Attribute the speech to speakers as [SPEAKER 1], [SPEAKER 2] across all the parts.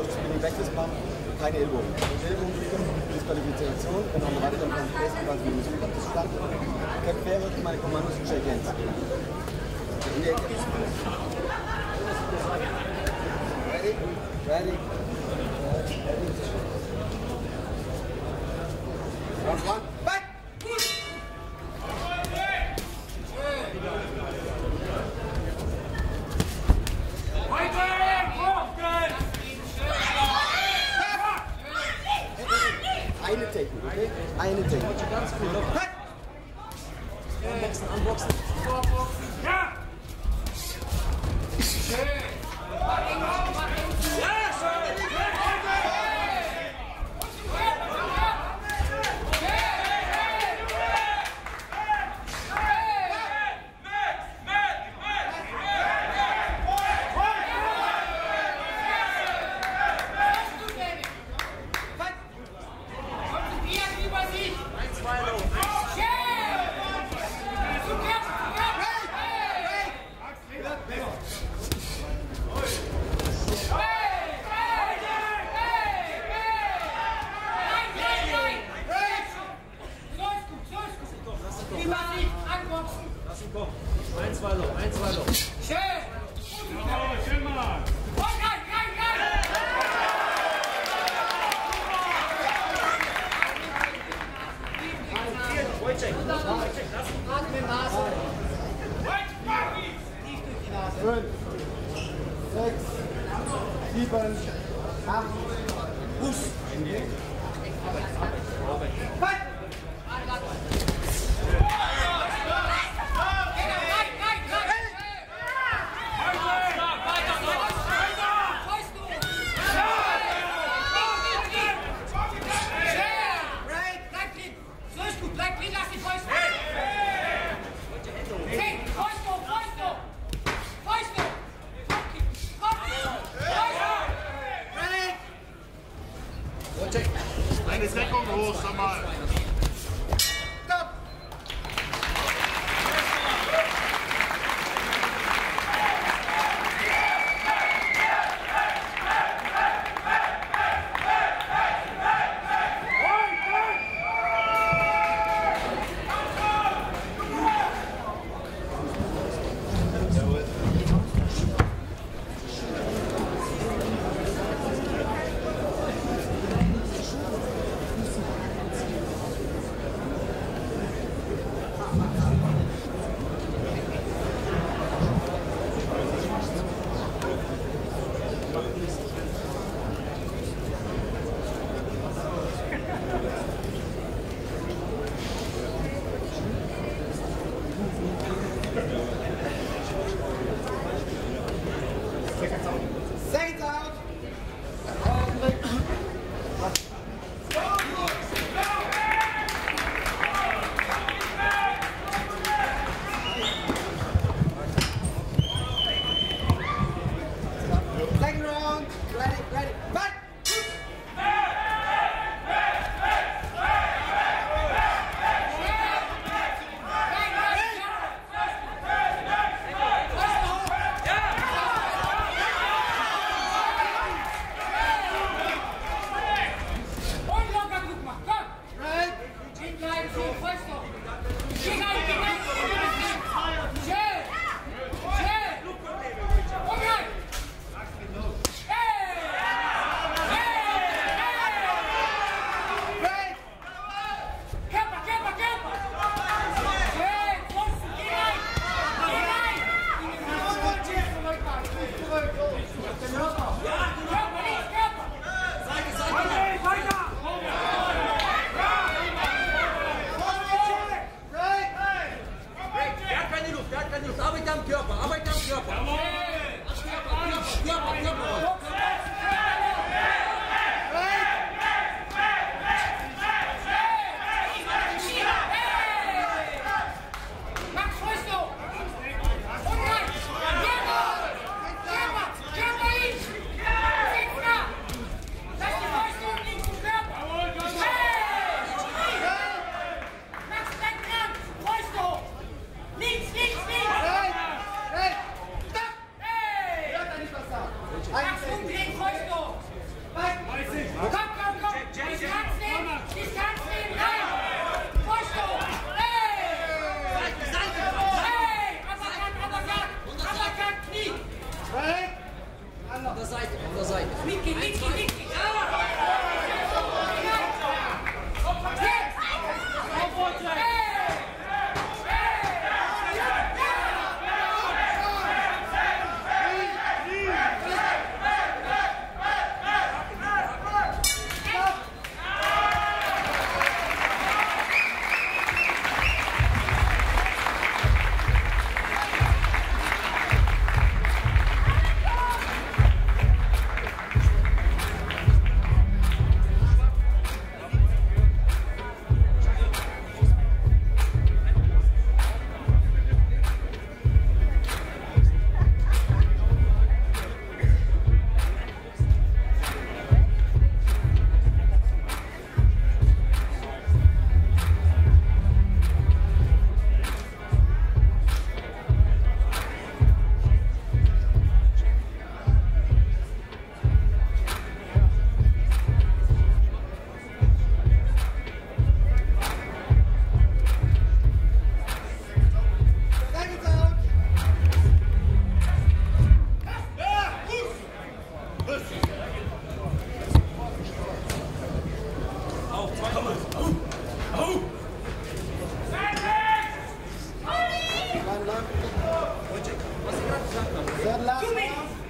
[SPEAKER 1] dürft Spinning Backfist pumpen, keine Ellbogen. Ellbogen Disqualifikation, wenn man weiter, dann kommt besten quasi die Musik auf das Stand. Fair wird meine Kommandos und Shake Hands. Ready? Ready? Round one. Back!
[SPEAKER 2] Yeah! Wojciech, Wojciech, lass ihn atmen, Nase.
[SPEAKER 1] Fünf, sechs, sieben, acht, Fuß.
[SPEAKER 3] man, is
[SPEAKER 1] that going Gracias.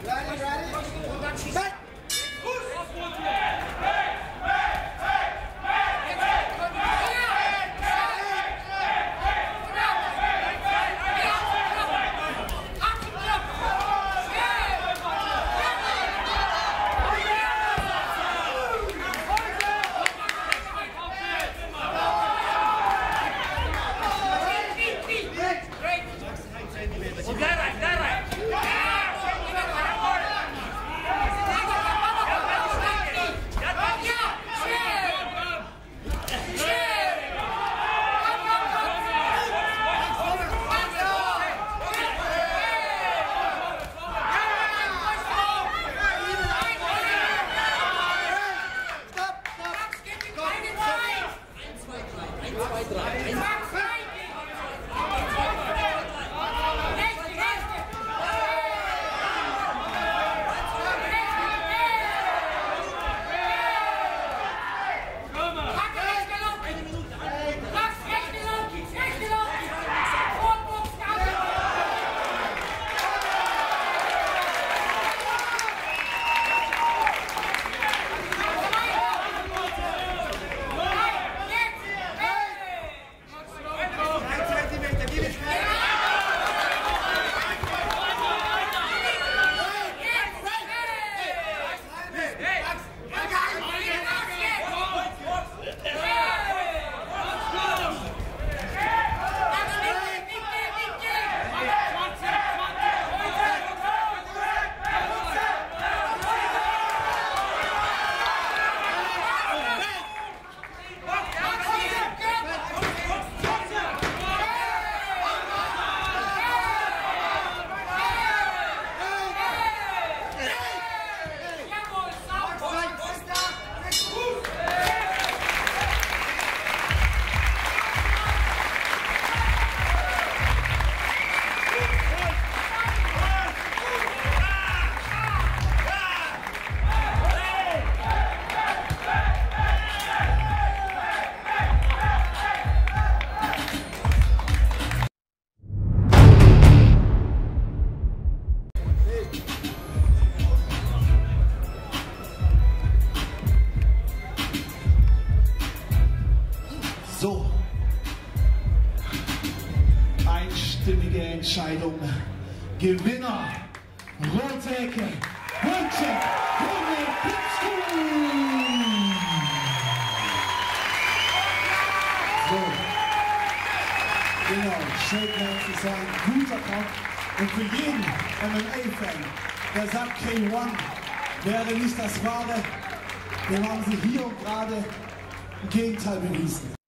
[SPEAKER 1] Ready, ready. Set.
[SPEAKER 4] Entscheidung. Gewinner. Rote Ecke. Wojciech. So. Genau. Shake Hands ist ein guter Kampf. Und für jeden MMA-Fan, der sagt, K1 wäre nicht das Wahre, dem haben sie hier und gerade im Gegenteil bewiesen.